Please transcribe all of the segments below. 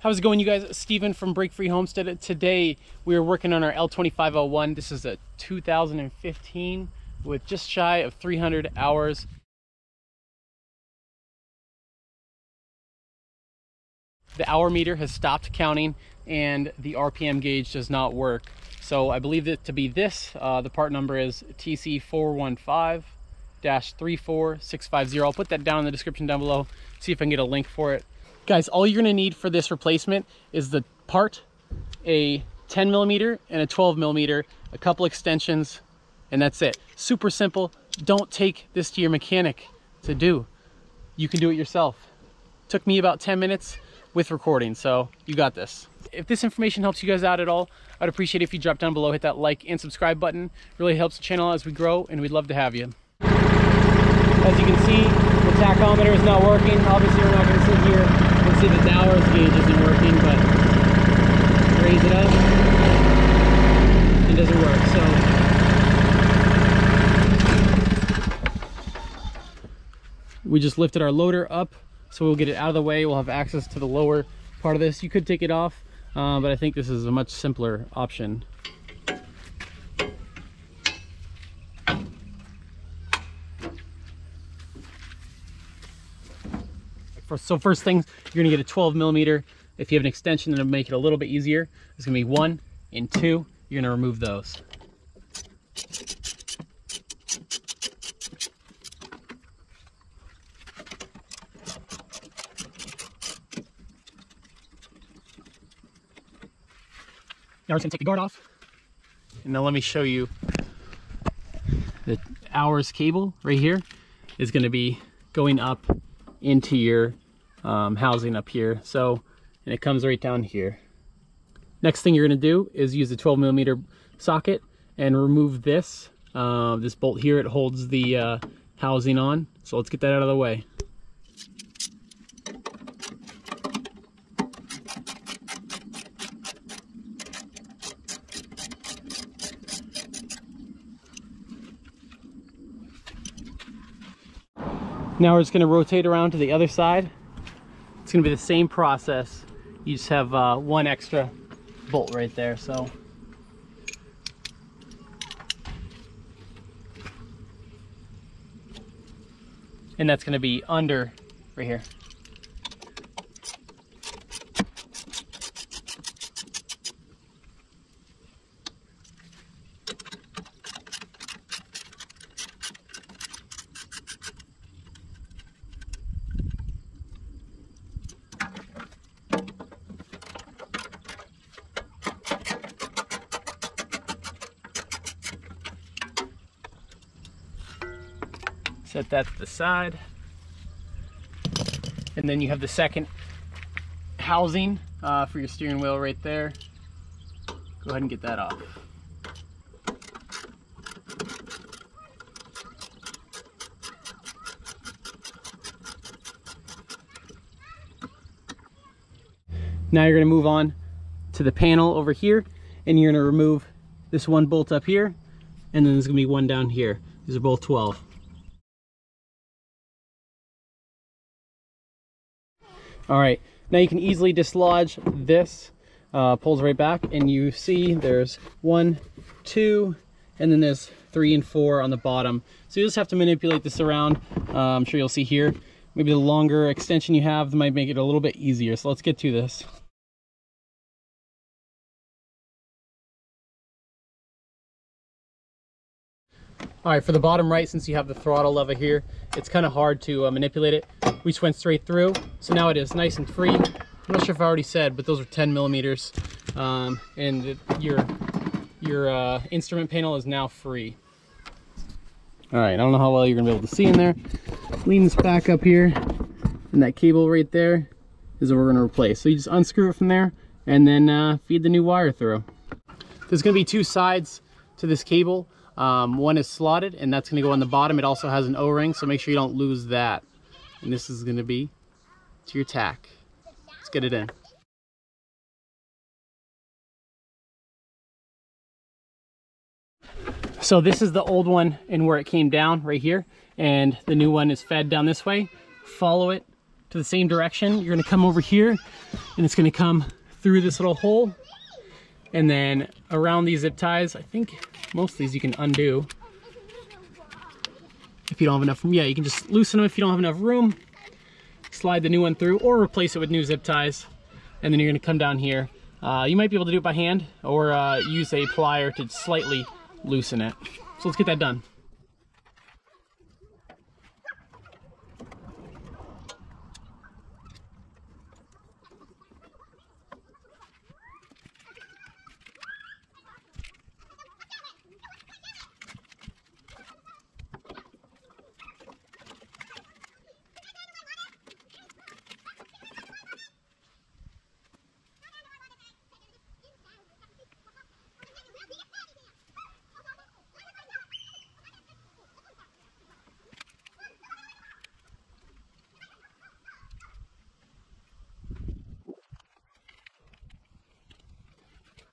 How's it going, you guys? Steven from Break Free Homestead. Today, we are working on our L2501. This is a 2015 with just shy of 300 hours. The hour meter has stopped counting and the RPM gauge does not work. So I believe it to be this. Uh, the part number is TC415-34650. I'll put that down in the description down below. See if I can get a link for it. Guys, all you're gonna need for this replacement is the part, a 10 millimeter and a 12 millimeter, a couple extensions, and that's it. Super simple. Don't take this to your mechanic to do. You can do it yourself. Took me about 10 minutes with recording, so you got this. If this information helps you guys out at all, I'd appreciate if you drop down below, hit that like and subscribe button. It really helps the channel as we grow, and we'd love to have you. As you can see, the tachometer is not working. Obviously, we're not gonna sit here see the hours gauge isn't working, but raise it up, it doesn't work. So we just lifted our loader up, so we'll get it out of the way. We'll have access to the lower part of this. You could take it off, uh, but I think this is a much simpler option. So first things, you're gonna get a 12 millimeter. If you have an extension that'll make it a little bit easier, it's gonna be one and two. You're gonna remove those. Now we're gonna take the guard off. And now let me show you the hours cable right here is gonna be going up into your um, housing up here. So, and it comes right down here. Next thing you're gonna do is use the 12 millimeter socket and remove this, uh, this bolt here. It holds the uh, housing on. So let's get that out of the way. Now we're just gonna rotate around to the other side. It's gonna be the same process. You just have uh, one extra bolt right there, so. And that's gonna be under right here. Set that to the side. And then you have the second housing uh, for your steering wheel right there. Go ahead and get that off. Now you're gonna move on to the panel over here and you're gonna remove this one bolt up here and then there's gonna be one down here. These are both 12. All right, now you can easily dislodge this, uh, pulls right back and you see there's one, two, and then there's three and four on the bottom. So you just have to manipulate this around. Uh, I'm sure you'll see here. Maybe the longer extension you have might make it a little bit easier. So let's get to this. All right, for the bottom right, since you have the throttle lever here, it's kind of hard to uh, manipulate it. We just went straight through, so now it is nice and free. I'm not sure if I already said, but those are 10 millimeters, um, and your your uh, instrument panel is now free. All right, I don't know how well you're gonna be able to see in there. Lean this back up here, and that cable right there is what we're gonna replace. So you just unscrew it from there, and then uh, feed the new wire through. There's gonna be two sides to this cable. Um, one is slotted and that's going to go on the bottom. It also has an O-ring, so make sure you don't lose that. And this is going to be to your tach. Let's get it in. So this is the old one and where it came down right here. And the new one is fed down this way. Follow it to the same direction. You're gonna come over here and it's gonna come through this little hole and then around these zip ties, I think most of these you can undo. If you don't have enough room, yeah, you can just loosen them if you don't have enough room. Slide the new one through or replace it with new zip ties. And then you're gonna come down here. Uh, you might be able to do it by hand or uh, use a plier to slightly loosen it. So let's get that done.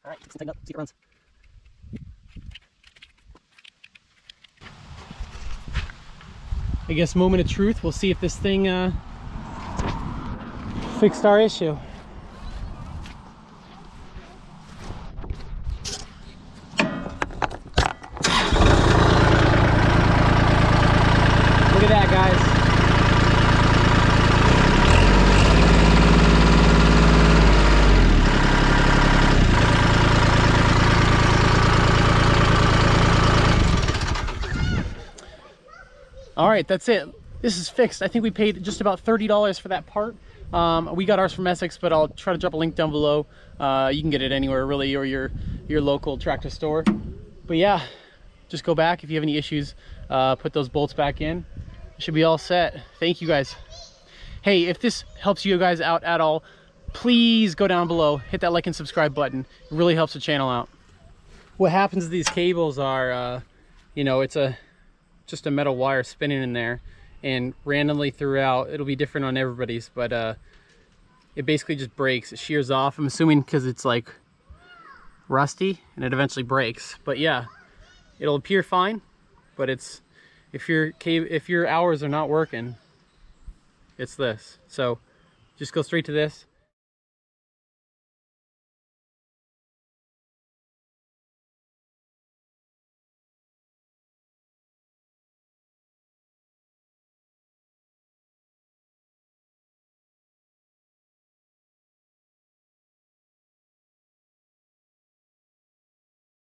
All right, let's tighten up, it runs. I guess moment of truth. We'll see if this thing uh, fixed our issue. Look at that, guys. All right, that's it. This is fixed. I think we paid just about $30 for that part. Um, we got ours from Messicks, but I'll try to drop a link down below. Uh, you can get it anywhere really, or your, your local tractor store. But yeah, just go back. If you have any issues, uh, put those bolts back in. Should be all set. Thank you guys. Hey, if this helps you guys out at all, please go down below, hit that like and subscribe button. It really helps the channel out. What happens is these cables are, uh, you know, it's a just a metal wire spinning in there and randomly throughout it'll be different on everybody's but uh it basically just breaks. It shears off. I'm assuming because it's like rusty and it eventually breaks but yeah it'll appear fine but it's if your cave if your hours are not working it's this. So just go straight to this